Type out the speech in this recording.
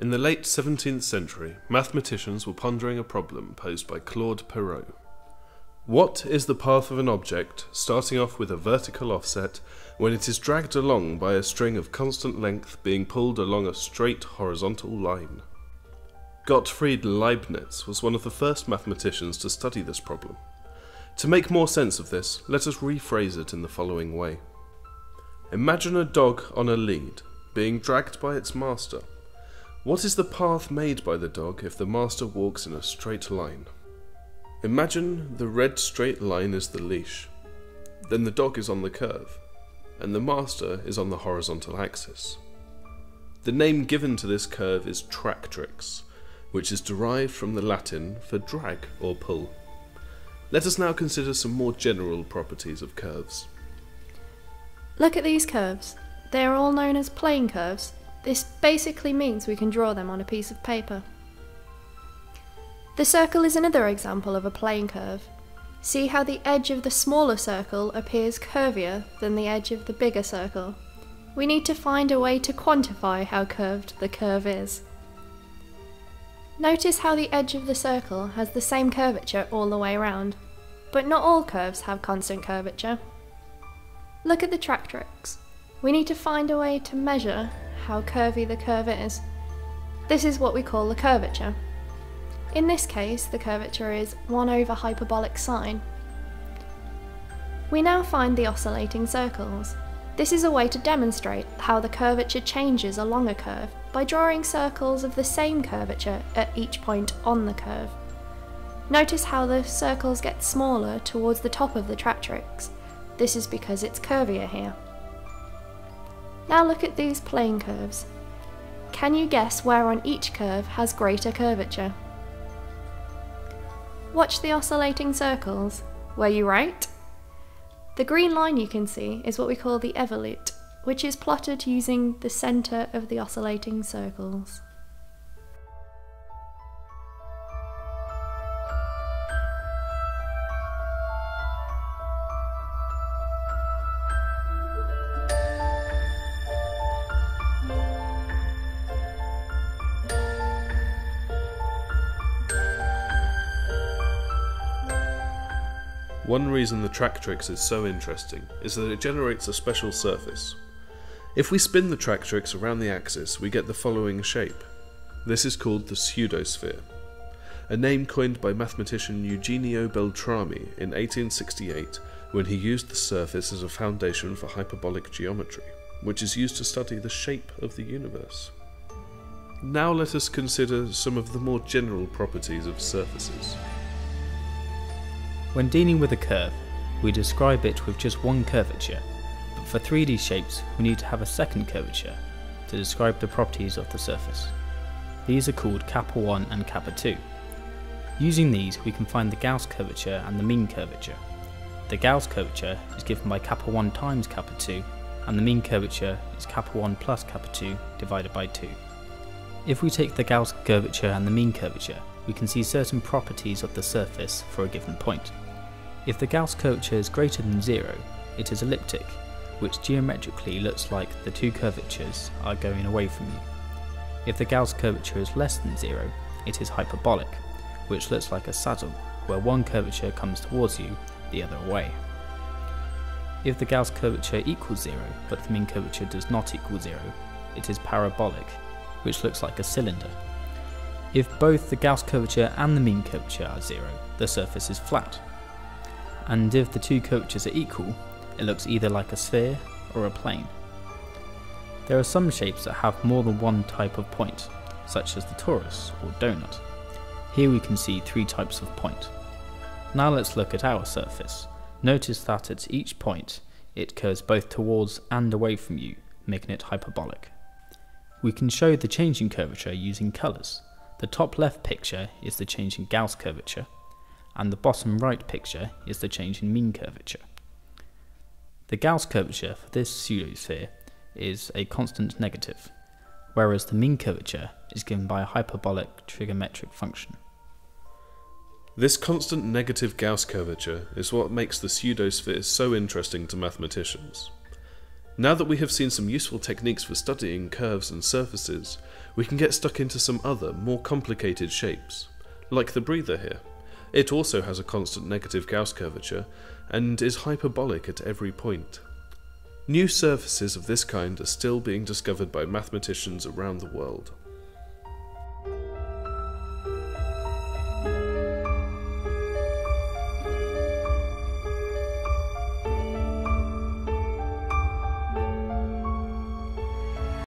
In the late 17th century, mathematicians were pondering a problem posed by Claude Perrault. What is the path of an object starting off with a vertical offset when it is dragged along by a string of constant length being pulled along a straight horizontal line? Gottfried Leibniz was one of the first mathematicians to study this problem. To make more sense of this, let us rephrase it in the following way. Imagine a dog on a lead, being dragged by its master. What is the path made by the dog if the master walks in a straight line? Imagine the red straight line is the leash. Then the dog is on the curve, and the master is on the horizontal axis. The name given to this curve is tractrix, which is derived from the Latin for drag or pull. Let us now consider some more general properties of curves. Look at these curves. They are all known as plane curves. This basically means we can draw them on a piece of paper. The circle is another example of a plane curve. See how the edge of the smaller circle appears curvier than the edge of the bigger circle. We need to find a way to quantify how curved the curve is. Notice how the edge of the circle has the same curvature all the way around, but not all curves have constant curvature. Look at the tractrix. We need to find a way to measure how curvy the curve is. This is what we call the curvature. In this case, the curvature is 1 over hyperbolic sine. We now find the oscillating circles. This is a way to demonstrate how the curvature changes along a curve by drawing circles of the same curvature at each point on the curve. Notice how the circles get smaller towards the top of the tractrix, this is because it's curvier here. Now look at these plane curves. Can you guess where on each curve has greater curvature? Watch the oscillating circles. Were you right? The green line you can see is what we call the evolute, which is plotted using the centre of the oscillating circles. One reason the tractrix is so interesting is that it generates a special surface. If we spin the tractrix around the axis, we get the following shape. This is called the pseudosphere, a name coined by mathematician Eugenio Beltrami in 1868 when he used the surface as a foundation for hyperbolic geometry, which is used to study the shape of the universe. Now let us consider some of the more general properties of surfaces. When dealing with a curve, we describe it with just one curvature, but for 3D shapes we need to have a second curvature to describe the properties of the surface. These are called kappa 1 and kappa 2. Using these we can find the Gauss curvature and the mean curvature. The Gauss curvature is given by kappa 1 times kappa 2 and the mean curvature is kappa 1 plus kappa 2 divided by 2. If we take the Gauss curvature and the mean curvature, we can see certain properties of the surface for a given point. If the Gauss curvature is greater than zero, it is elliptic, which geometrically looks like the two curvatures are going away from you. If the Gauss curvature is less than zero, it is hyperbolic, which looks like a saddle, where one curvature comes towards you, the other away. If the Gauss curvature equals zero, but the mean curvature does not equal zero, it is parabolic, which looks like a cylinder. If both the Gauss curvature and the mean curvature are zero, the surface is flat, and if the two curvatures are equal, it looks either like a sphere or a plane. There are some shapes that have more than one type of point, such as the torus or donut. Here we can see three types of point. Now let's look at our surface. Notice that at each point, it curves both towards and away from you, making it hyperbolic. We can show the change in curvature using colours. The top left picture is the change in Gauss curvature, and the bottom right picture is the change in mean curvature. The Gauss curvature for this pseudosphere is a constant negative, whereas the mean curvature is given by a hyperbolic trigonometric function. This constant negative Gauss curvature is what makes the pseudosphere so interesting to mathematicians. Now that we have seen some useful techniques for studying curves and surfaces, we can get stuck into some other, more complicated shapes, like the breather here. It also has a constant negative Gauss curvature and is hyperbolic at every point. New surfaces of this kind are still being discovered by mathematicians around the world.